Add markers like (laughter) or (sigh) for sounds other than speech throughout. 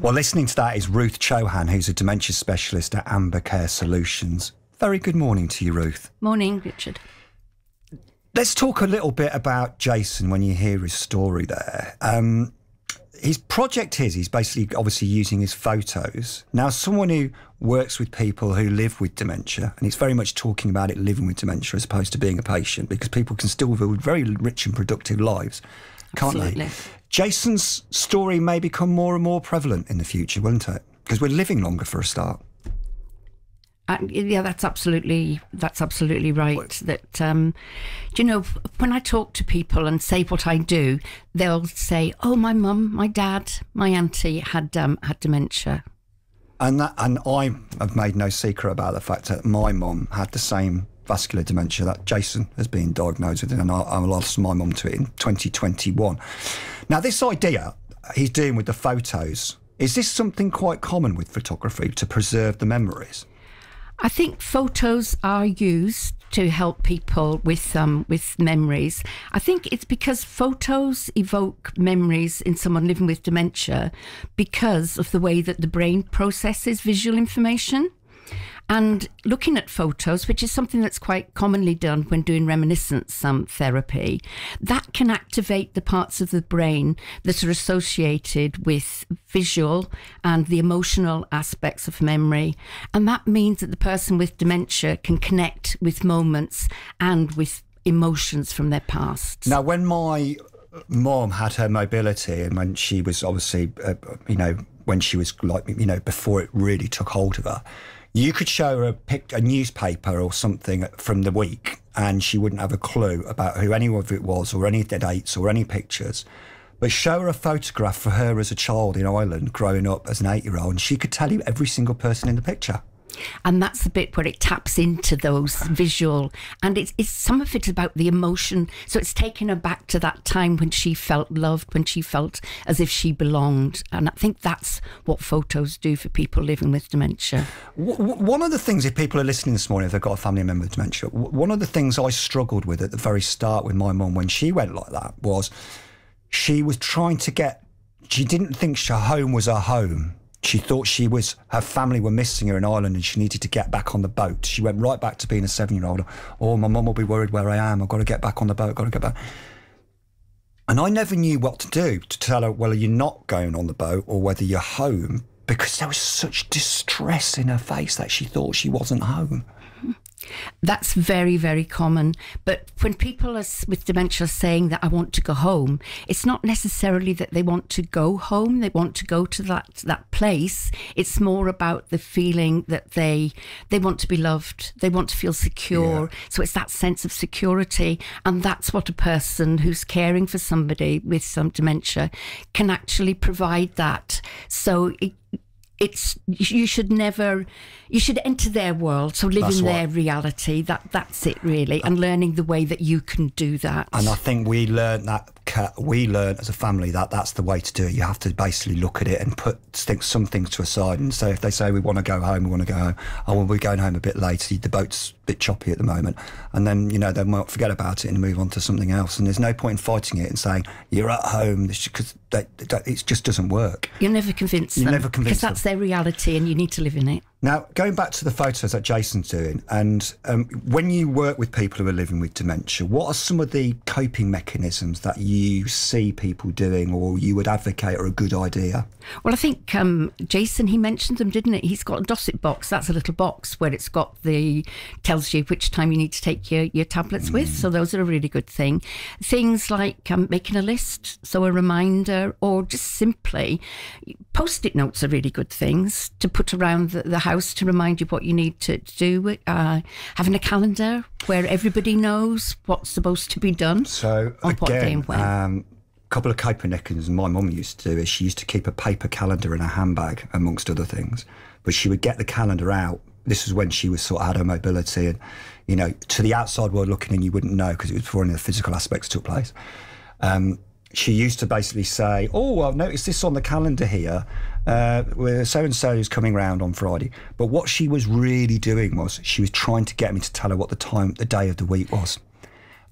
Well, listening to that is Ruth Chauhan, who's a dementia specialist at AmbaCare Solutions. Very good morning to you, Ruth. Morning, Richard. Let's talk a little bit about Jason when you hear his story there. Um, his project is he's basically obviously using his photos. Now, someone who works with people who live with dementia, and it's very much talking about it living with dementia as opposed to being a patient, because people can still live very rich and productive lives, can't Absolutely. they? Jason's story may become more and more prevalent in the future, won't it? Because we're living longer for a start. Uh, yeah, that's absolutely that's absolutely right. That um, you know when I talk to people and say what I do, they'll say, "Oh, my mum, my dad, my auntie had um, had dementia." And that, and I have made no secret about the fact that my mum had the same vascular dementia that Jason has been diagnosed with, and I, I lost my mum to it in 2021. Now, this idea he's doing with the photos is this something quite common with photography to preserve the memories? I think photos are used to help people with um, with memories. I think it's because photos evoke memories in someone living with dementia because of the way that the brain processes visual information. And looking at photos, which is something that's quite commonly done when doing reminiscence um, therapy, that can activate the parts of the brain that are associated with visual and the emotional aspects of memory. And that means that the person with dementia can connect with moments and with emotions from their past. Now, when my mom had her mobility and when she was obviously, uh, you know, when she was like, you know, before it really took hold of her, you could show her a, pic- a newspaper or something from the week and she wouldn't have a clue about who any of it was or any of the dates or any pictures. But show her a photograph for her as a child in Ireland growing up as an eight year old and she could tell you every single person in the picture. And that's the bit where it taps into those visual and it's, it's some of it about the emotion. So it's taking her back to that time when she felt loved when she felt as if she belonged. And i think that's what photos do for people living with dementia. One of the things, if people are listening this morning, if they've got a family member with dementia, one of the things I struggled with at the very start with my mum when she went like that was she was trying to get, she didn't think her home was her home. She thought she was, her family were missing her in Ireland and she needed to get back on the boat. She went right back to being a seven year old. Oh, my mum will be worried where I am. I've got to get back on the boat, got to get back. And I never knew what to do to tell her whether you're not going on the boat or whether you're home because there was such distress in her face that she thought she wasn't home. That's very, very common. But when people are with dementia are saying that I want to go home, it's not necessarily that they want to go home. They want to go to that that place. It's more about the feeling that they they want to be loved. They want to feel secure. So it's that sense of security, and that's what a person who's caring for somebody with some dementia can actually provide. That so. It, it's you should never you should enter their world so live That's in right. their reality that that's it really and learning the way that you can do that And I think we learned that we learned as a family that that's the way to do it. You have to basically look at it and put think some things to a side. And so if they say we want to go home, we want to go home. Oh, well, we're going home a bit later. The boat's a bit choppy at the moment, and then you know they might forget about it and move on to something else. And there's no point in fighting it and saying you're at home because it just doesn't work. you never convince You them never convince because that's their reality and you need to live in it Now, going back to the photos that Jason's doing, and um, when you work with people who are living with dementia, what are some of the coping mechanisms that you see people doing or you would advocate are a good idea? Well, I think um, Jason he mentioned them, didn't it? He's got a Dosette box. That's a little box where it's got the tells you which time you need to take your your tablets with. So those are a really good thing. Things like um, making a list, so a reminder, or just simply post-it notes are really good things to put around the, the house to remind you what you need to, do. Uh, having a calendar where everybody knows what's supposed to be done. So On what day and when? um, couple of mechanisms my mum used to do is she used to keep a paper calendar in her handbag, amongst other things. But she would get the calendar out. This was when she was sort of had her mobility, and you know, to the outside world looking in, you wouldn't know because it was before any of the physical aspects took place. Um, she used to basically say, "Oh, I've noticed this on the calendar here. Uh, so and so is coming round on Friday." But what she was really doing was she was trying to get me to tell her what the time, the day of the week was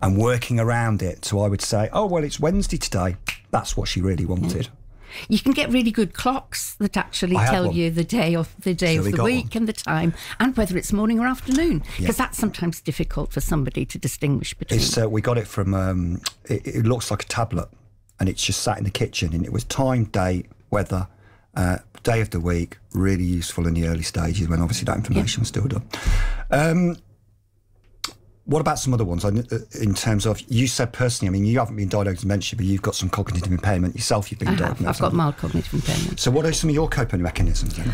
and working around it. So I would say, oh, well, it's Wednesday today. That's what she really wanted. You can get really good clocks that actually I tell you the day of the day So of the week one. and the time, and whether it's morning or afternoon, because that's sometimes difficult for somebody to distinguish between. It's, uh, we got it from, um, it, it looks like a tablet and it's just sat in the kitchen and it was time, date, weather, uh, day of the week, really useful in the early stages when obviously that information was still done. Um, what about some other ones? Uh, In terms of, you said personally, I mean, you haven't been diagnosed with dementia, but you've got some cognitive impairment yourself. You've been I have. diagnosed. I've got mild cognitive impairment. So, what are some of your coping mechanisms then,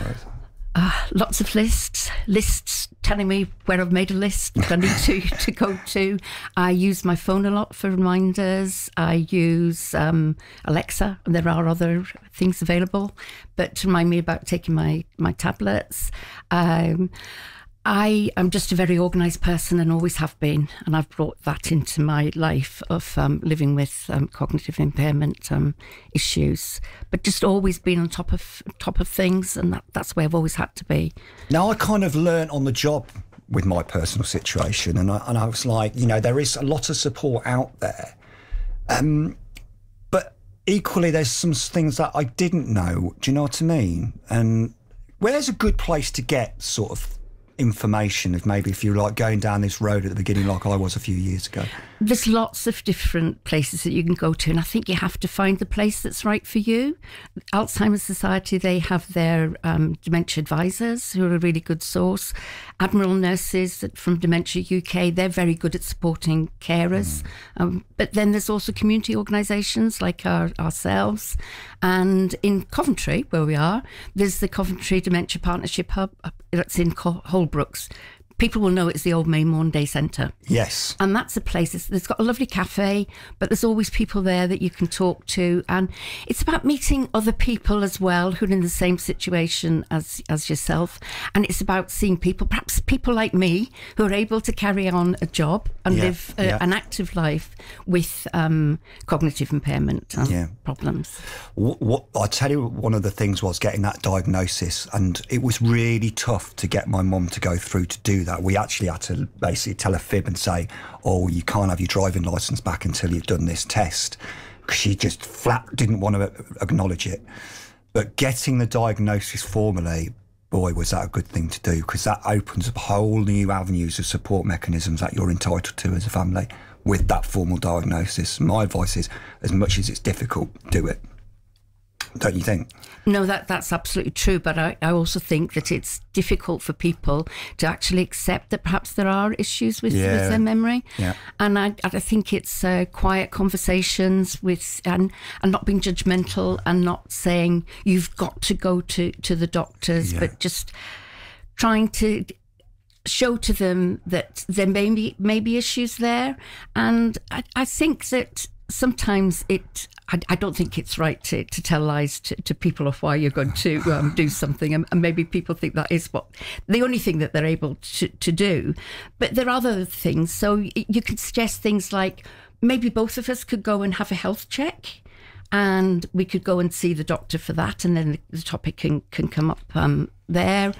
Rose? lots of lists, lists telling me where I've made a list that I need to, (laughs) to go to. I use my phone a lot for reminders. I use um, Alexa, and there are other things available, but to remind me about taking my, my tablets. Um, I am just a very organised person and always have been, and I've brought that into my life of um, living with um, cognitive impairment um, issues. But just always been on top of top of things, and that, that's where I've always had to be. Now, I kind of learnt on the job with my personal situation, and I, and I was like, you know, there is a lot of support out there. Um, but equally, there's some things that I didn't know. Do you know what I mean? And where's a good place to get sort of information if maybe if you're like going down this road at the beginning like I was a few years ago? There's lots of different places that you can go to, and I think you have to find the place that's right for you. Alzheimer's Society, they have their um, dementia advisors who are a really good source. Admiral Nurses from Dementia UK, they're very good at supporting carers. Um, but then there's also community organisations like our, ourselves. And in Coventry, where we are, there's the Coventry Dementia Partnership Hub that's in Co- Holbrooks. People will know it's the old Maymourn Day Centre. Yes. And that's a place, it's, it's got a lovely cafe, but there's always people there that you can talk to. And it's about meeting other people as well who are in the same situation as, as yourself. And it's about seeing people, perhaps people like me, who are able to carry on a job and Yeah, live a, yeah. an active life with um, cognitive impairment um, Yeah. problems. What, what I tell you, one of the things was getting that diagnosis, and it was really tough to get my mum to go through to do that. We actually had to basically tell a fib and say, "Oh, you can't have your driving license back until you've done this test," because she just flat didn't want to acknowledge it. But getting the diagnosis formally, boy, was that a good thing to do because that opens up whole new avenues of support mechanisms that you're entitled to as a family with that formal diagnosis. My advice is, as much as it's difficult, do it. Don't you think? No, that that's absolutely true. But I, I also think that it's difficult for people to actually accept that perhaps there are issues with, Yeah. with their memory. Yeah. And I, I think it's uh, quiet conversations with and and not being judgmental and not saying you've got to go to to the doctors, Yeah. but just trying to show to them that there may be, may be issues there. And I, I think that sometimes it, I, I don't think it's right to, to tell lies to, to people of why you're going to um, do something. And, and maybe people think that is what the only thing that they're able to, to do. But there are other things. So you could suggest things like maybe both of us could go and have a health check and we could go and see the doctor for that, and then the topic can can come up um, there.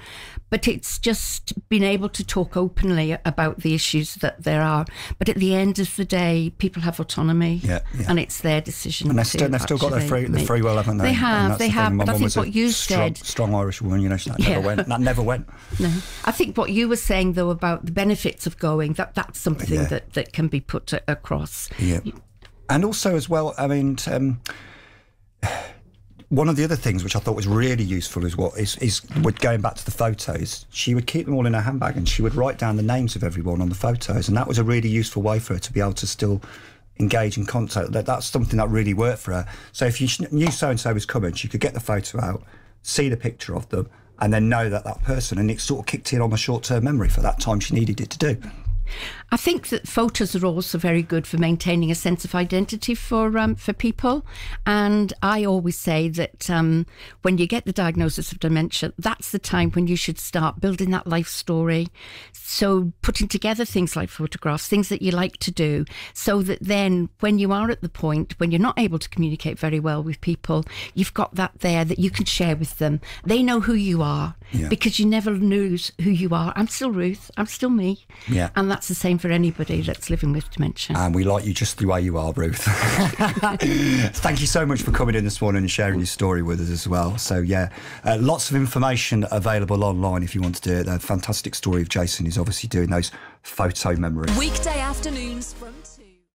But it's just being able to talk openly about the issues that there are. But at the end of the day, people have autonomy, Yeah, yeah. and it's their decision. And they've still, they've still got their free, the make- free will, haven't they? They have, they the have. But I think what you strong, said. strong Irish woman, you know, so that Yeah. never went. That never went. (laughs) No. I think what you were saying though about the benefits of going that that's something that that can be put across. Yeah. And also, as well, I mean, um, one of the other things which I thought was really useful is what is, is with going back to the photos, she would keep them all in her handbag and she would write down the names of everyone on the photos. And that was a really useful way for her to be able to still engage in contact. That, that's something that really worked for her. So if you knew so and so was coming, she could get the photo out, see the picture of them, and then know that that person. And it sort of kicked in on the short term memory for that time she needed it to do. I think that photos are also very good for maintaining a sense of identity for um, for people. And I always say that um, when you get the diagnosis of dementia, that's the time when you should start building that life story. So putting together things like photographs, things that you like to do, so that then when you are at the point when you're not able to communicate very well with people, you've got that there that you can share with them. They know who you are Yeah. because you never lose who you are. I'm still Ruth. I'm still me. Yeah. And that's the same for anybody that's living with dementia. And we like you just the way you are, Ruth. (laughs) Thank you so much for coming in this morning and sharing your story with us as well. So, yeah, uh, lots of information available online if you want to do it. A fantastic story of Jason is obviously doing those photo memories. Weekday afternoons from